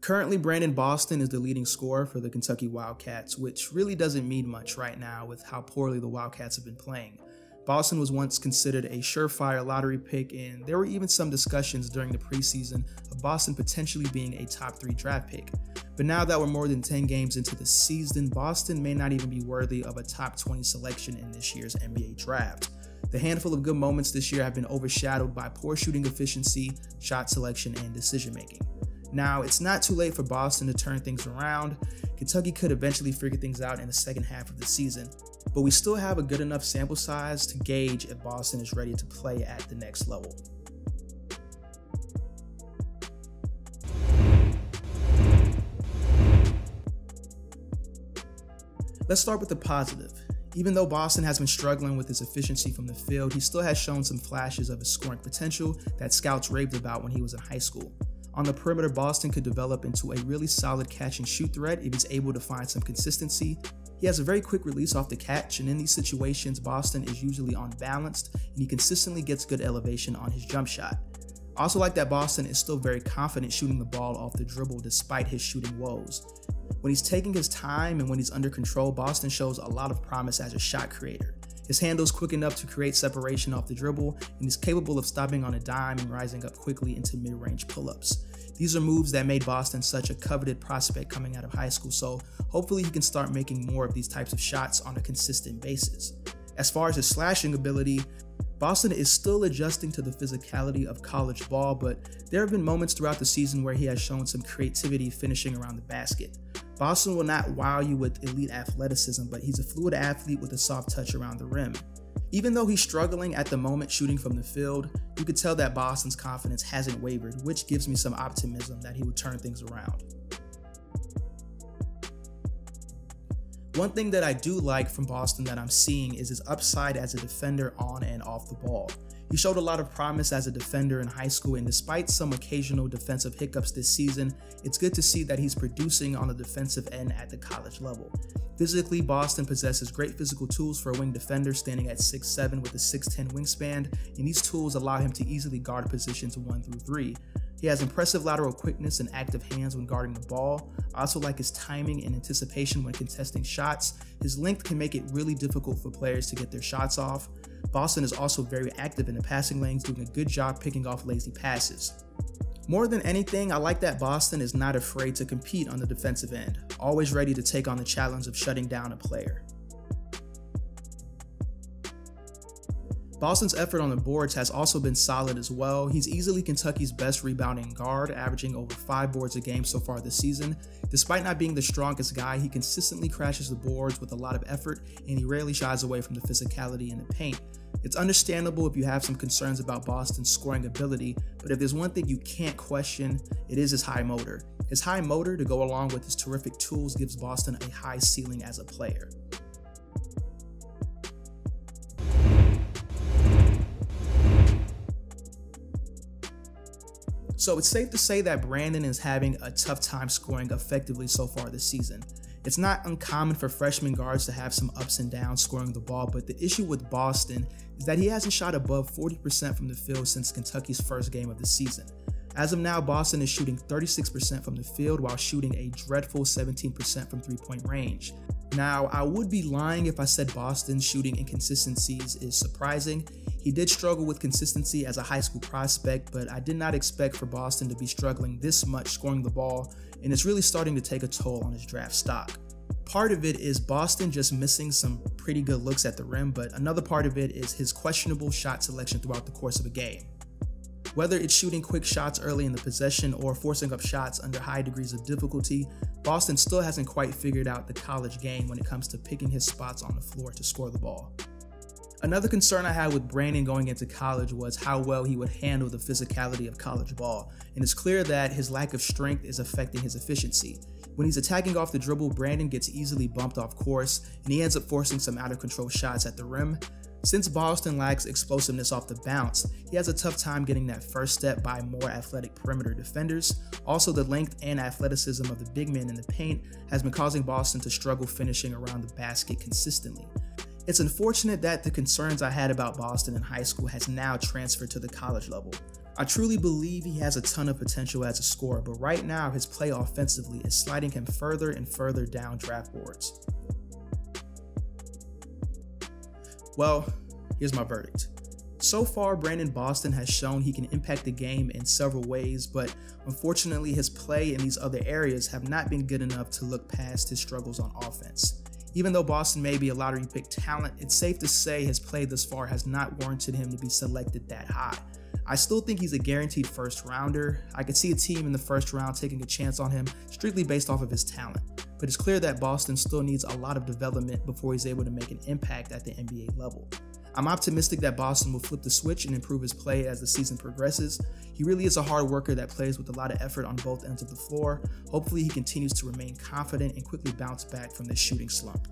Currently, Brandon Boston is the leading scorer for the Kentucky Wildcats, which really doesn't mean much right now with how poorly the Wildcats have been playing. Boston was once considered a surefire lottery pick, and there were even some discussions during the preseason of Boston potentially being a top three draft pick. But now that we're more than 10 games into the season, Boston may not even be worthy of a top 20 selection in this year's NBA draft. The handful of good moments this year have been overshadowed by poor shooting efficiency, shot selection, and decision making. Now, it's not too late for Boston to turn things around. Kentucky could eventually figure things out in the second half of the season, but we still have a good enough sample size to gauge if Boston is ready to play at the next level. Let's start with the positive. Even though Boston has been struggling with his efficiency from the field, he still has shown some flashes of his scoring potential that scouts raved about when he was in high school. On the perimeter, Boston could develop into a really solid catch and shoot threat if he's able to find some consistency. He has a very quick release off the catch, and in these situations, Boston is usually unbalanced and he consistently gets good elevation on his jump shot. Also, like that, Boston is still very confident shooting the ball off the dribble despite his shooting woes. When he's taking his time and when he's under control, Boston shows a lot of promise as a shot creator. His handle is quick enough to create separation off the dribble, and he's capable of stopping on a dime and rising up quickly into mid range pull ups. These are moves that made Boston such a coveted prospect coming out of high school, so hopefully he can start making more of these types of shots on a consistent basis. As far as his slashing ability, Boston is still adjusting to the physicality of college ball, but there have been moments throughout the season where he has shown some creativity finishing around the basket. Boston will not wow you with elite athleticism, but he's a fluid athlete with a soft touch around the rim. Even though he's struggling at the moment shooting from the field, you could tell that Boston's confidence hasn't wavered, which gives me some optimism that he would turn things around. One thing that I do like from Boston that I'm seeing is his upside as a defender on and off the ball. He showed a lot of promise as a defender in high school, and despite some occasional defensive hiccups this season, it's good to see that he's producing on the defensive end at the college level. Physically, Boston possesses great physical tools for a wing defender standing at 6'7 with a 6'10 wingspan, and these tools allow him to easily guard positions 1 through 3. He has impressive lateral quickness and active hands when guarding the ball. I also like his timing and anticipation when contesting shots. His length can make it really difficult for players to get their shots off. Boston is also very active in the passing lanes, doing a good job picking off lazy passes. More than anything, I like that Boston is not afraid to compete on the defensive end, always ready to take on the challenge of shutting down a player. Boston's effort on the boards has also been solid as well. He's easily Kentucky's best rebounding guard, averaging over 5 boards a game so far this season. Despite not being the strongest guy, he consistently crashes the boards with a lot of effort and he rarely shies away from the physicality in the paint. It's understandable if you have some concerns about Boston's scoring ability, but if there's one thing you can't question, it is his high motor. His high motor, to go along with his terrific tools, gives Boston a high ceiling as a player. So it's safe to say that Brandon is having a tough time scoring effectively so far this season. It's not uncommon for freshman guards to have some ups and downs scoring the ball, but the issue with Boston is that he hasn't shot above 40% from the field since Kentucky's first game of the season. As of now, Boston is shooting 36% from the field while shooting a dreadful 17% from three point range. Now, I would be lying if I said Boston's shooting inconsistencies is surprising. He did struggle with consistency as a high school prospect, but I did not expect for Boston to be struggling this much scoring the ball, and it's really starting to take a toll on his draft stock. Part of it is Boston just missing some pretty good looks at the rim, but another part of it is his questionable shot selection throughout the course of a game. Whether it's shooting quick shots early in the possession or forcing up shots under high degrees of difficulty, Boston still hasn't quite figured out the college game when it comes to picking his spots on the floor to score the ball. Another concern I had with Brandon going into college was how well he would handle the physicality of college ball, and it's clear that his lack of strength is affecting his efficiency. When he's attacking off the dribble, Brandon gets easily bumped off course, and he ends up forcing some out of control shots at the rim. Since Boston lacks explosiveness off the bounce, he has a tough time getting that first step by more athletic perimeter defenders. Also, the length and athleticism of the big men in the paint has been causing Boston to struggle finishing around the basket consistently. It's unfortunate that the concerns I had about Boston in high school has now transferred to the college level. I truly believe he has a ton of potential as a scorer, but right now his play offensively is sliding him further and further down draft boards. Well, here's my verdict. So far, Brandon Boston has shown he can impact the game in several ways, but unfortunately, his play in these other areas have not been good enough to look past his struggles on offense. Even though Boston may be a lottery pick talent, it's safe to say his play thus far has not warranted him to be selected that high. I still think he's a guaranteed first rounder. I could see a team in the first round taking a chance on him strictly based off of his talent, but it's clear that Boston still needs a lot of development before he's able to make an impact at the NBA level. I'm optimistic that Boston will flip the switch and improve his play as the season progresses. He really is a hard worker that plays with a lot of effort on both ends of the floor. Hopefully, he continues to remain confident and quickly bounce back from this shooting slump.